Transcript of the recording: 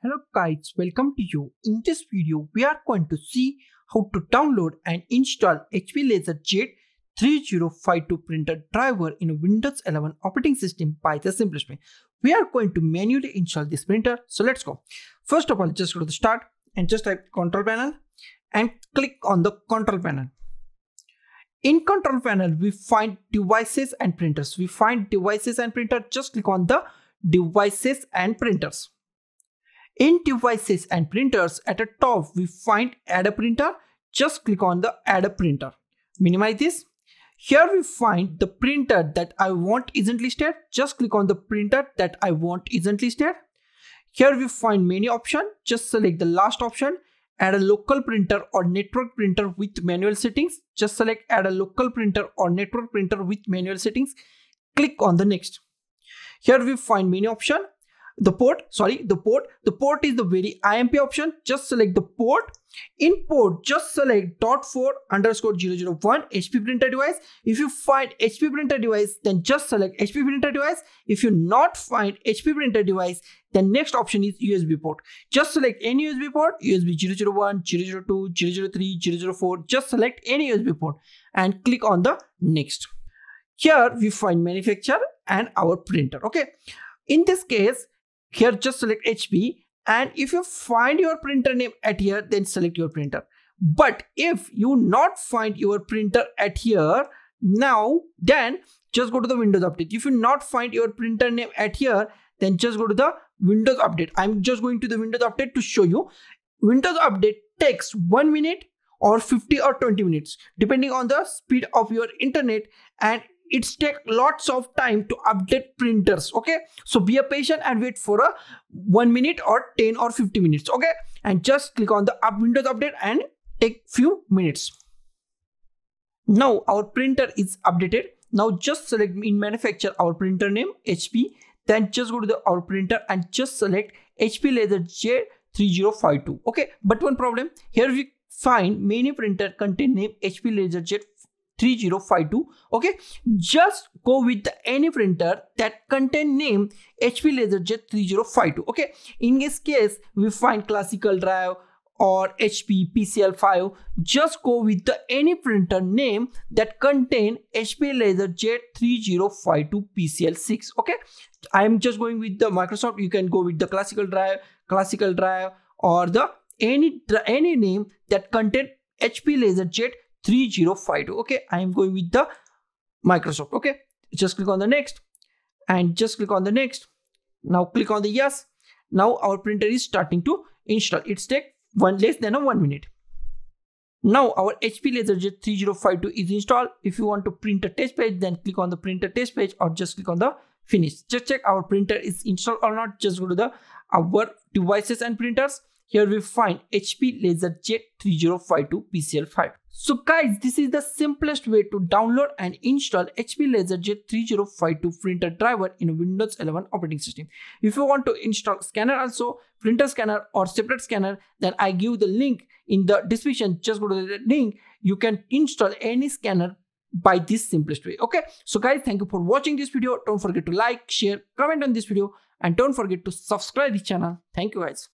Hello guys, welcome to you. In this video, we are going to see how to download and install HP LaserJet 3052 printer driver in Windows 11 operating system by the simplest way. We are going to manually install this printer. So let's go. First of all, just go to the start and just type control panel and click on the control panel. In control panel, we find devices and printers. We find devices and printer. Just click on the devices and printers. In devices and printers at the top we find add a printer. Just click on the add a printer. Minimize this. Here we find the printer that I want isn't listed. Just click on the printer that I want isn't listed. Here we find many options. Just select the last option. Add a local printer or network printer with manual settings. Just select add a local printer or network printer with manual settings. Click on the next. Here we find many options the port sorry the port. The port is the very imp option. Just select the port. In port just select dot 4 underscore 001 hp printer device. If you find hp printer device then just select hp printer device. If you not find hp printer device then next option is usb port. Just select any usb port usb 001 002 003 004 just select any usb port and click on the next. Here we find manufacturer and our printer okay? In this case here just select HP and if you find your printer name at here then select your printer. But if you not find your printer at here now then just go to the Windows update. If you not find your printer name at here then just go to the Windows update. I'm just going to the Windows update to show you. Windows update takes 1 minute or 50 or 20 minutes depending on the speed of your internet and it's take lots of time to update printers okay? So be a patient and wait for a one minute or 10 or 50 minutes okay? And just click on the up windows update and take few minutes. Now our printer is updated. Now just select in manufacturer our printer name hp then just go to the our printer and just select hp laserjet 3052 okay? But one problem here we find many printer contain name hp laserjet 3052 okay? Just go with the any printer that contain name hp laserjet 3052 okay? In this case we find classical drive or hp pcl5 just go with the any printer name that contain hp laserjet 3052 pcl6 okay? I am just going with the microsoft. You can go with the classical drive classical drive or the any any name that contain hp laserjet 3052 okay i am going with the microsoft. Okay just click on the next. And just click on the next. Now click on the yes. Now our printer is starting to install. It's take one less than a one minute. Now our HP LaserJet 3052 is installed. If you want to print a test page, then click on the printer test page or just click on the finish. Just check our printer is installed or not. Just go to the our devices and printers here we find HP LaserJet 3052 PCL5. So guys, this is the simplest way to download and install HP LaserJet 3052 printer driver in Windows 11 operating system. If you want to install scanner also, printer scanner or separate scanner, then I give the link in the description. Just go to the link. You can install any scanner by this simplest way. Okay. So guys, thank you for watching this video. Don't forget to like, share, comment on this video and don't forget to subscribe the channel. Thank you guys.